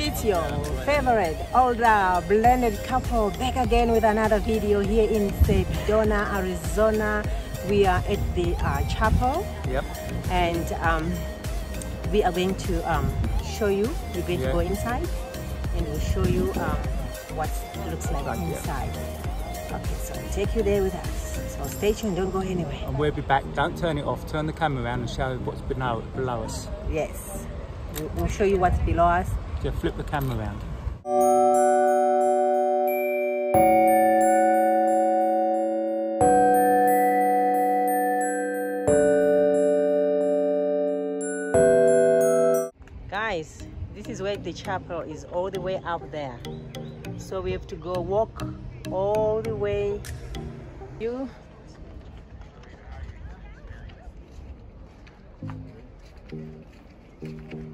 It's your favorite older blended couple back again with another video here in Sedona, Arizona. We are at the uh, chapel. Yep. And um, we are going to um, show you. We're going Yeah. to go inside and we'll show you um, what it looks like yeah. inside. Okay, so I'll take you there with us. So stay tuned, don't go anywhere. And we'll be back. Don't turn it off. Turn the camera around and show what's below, below us. Yes, we'll- we'll show you what's below us. Just flip the camera around. Guys, this is where the chapel is all the way up there. So we have to go walk all the way. You Hey,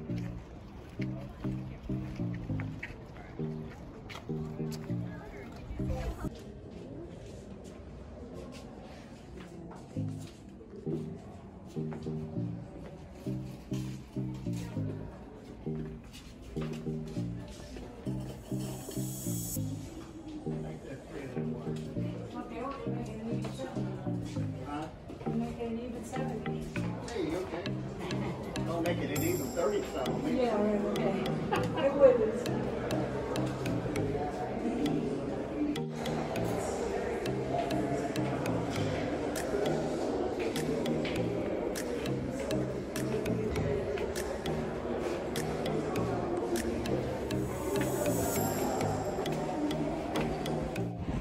Make it even thirty something.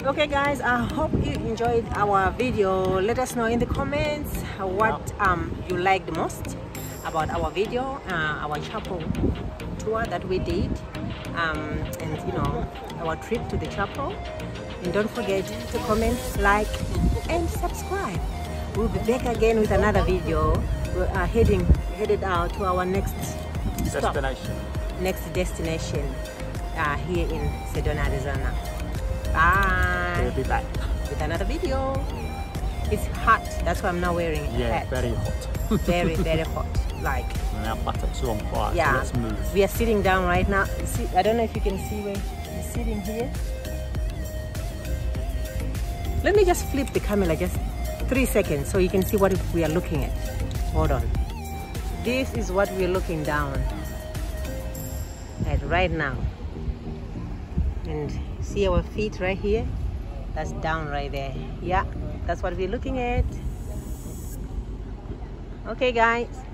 Okay guys, I hope you enjoyed our video. Let us know in the comments what um, you the most about our video, uh, our chapel tour that we did, um, and you know, our trip to the chapel. And don't forget to comment, like, and subscribe. We'll be back again with another video. We're uh, heading headed out to our next stop Destination. next destination uh, here in Sedona, Arizona. Bye. We'll be back. With another video. It's hot. That's why I'm not wearing a Yeah, hat. very hot. very, very hot. Like, our are on fire. so yeah. let's move. We are sitting down right now. See, I don't know if you can see where we're sitting here. Let me just flip the camera just three seconds so you can see what we are looking at. Hold on. This is what we're looking down at right now. And see our feet right here? That's down right there. Yeah, that's what we're looking at. Okay, guys.